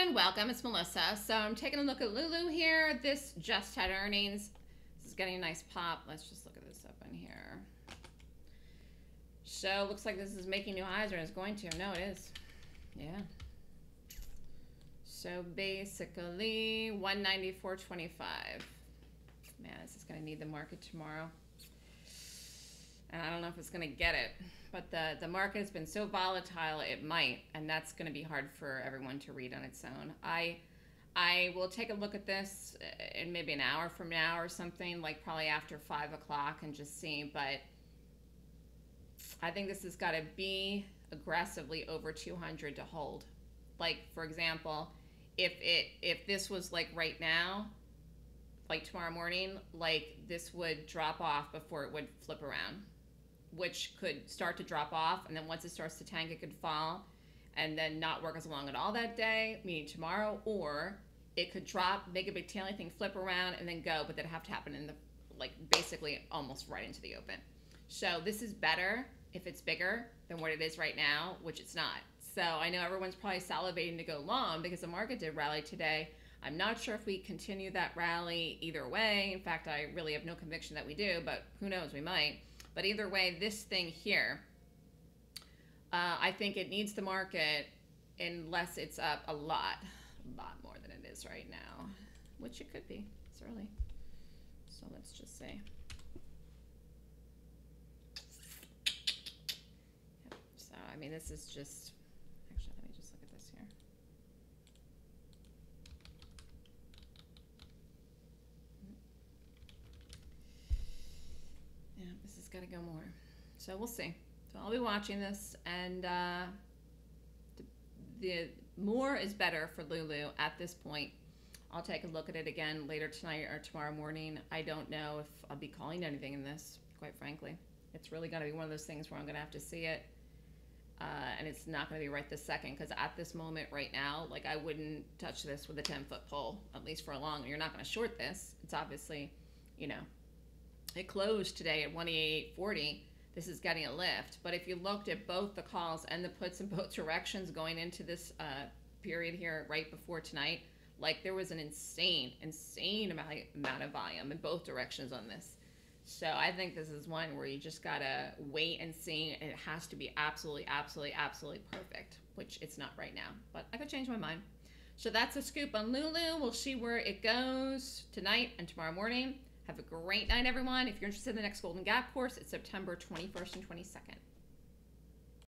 everyone, welcome. It's Melissa. So I'm taking a look at Lulu here. This just had earnings. This is getting a nice pop. Let's just look at this up in here. So looks like this is making new highs or it's going to. No, it is. Yeah. So basically 194.25. Man, this is going to need the market tomorrow. And I don't know if it's going to get it. But the, the market has been so volatile, it might. And that's going to be hard for everyone to read on its own. I I will take a look at this uh, in maybe an hour from now or something, like probably after 5 o'clock, and just see. But I think this has got to be aggressively over 200 to hold. Like, for example, if it if this was like right now, like tomorrow morning, like this would drop off before it would flip around which could start to drop off. And then once it starts to tank, it could fall and then not work as long at all that day, meaning tomorrow, or it could drop, make a big tailing thing, flip around, and then go, but that'd have to happen in the, like, basically almost right into the open. So this is better if it's bigger than what it is right now, which it's not. So I know everyone's probably salivating to go long because the market did rally today. I'm not sure if we continue that rally either way. In fact, I really have no conviction that we do, but who knows, we might. But either way, this thing here, uh, I think it needs the market unless it's up a lot, a lot more than it is right now, which it could be. It's early. So let's just say. So, I mean, this is just, actually, let me just look at this here. Yeah, this is going to go more. So we'll see. So I'll be watching this, and uh, the, the more is better for Lulu at this point. I'll take a look at it again later tonight or tomorrow morning. I don't know if I'll be calling anything in this, quite frankly. It's really going to be one of those things where I'm going to have to see it. Uh, and it's not going to be right this second because at this moment right now, like I wouldn't touch this with a 10 foot pole, at least for a long. You're not going to short this. It's obviously, you know, it closed today at 188.40. This is getting a lift. But if you looked at both the calls and the puts in both directions going into this uh, period here right before tonight, like there was an insane, insane amount, of volume in both directions on this. So I think this is one where you just gotta wait and see, it has to be absolutely, absolutely, absolutely perfect, which it's not right now. But I could change my mind. So that's a scoop on Lulu. We'll see where it goes tonight and tomorrow morning. Have a great night, everyone. If you're interested in the next Golden Gap course, it's September 21st and 22nd.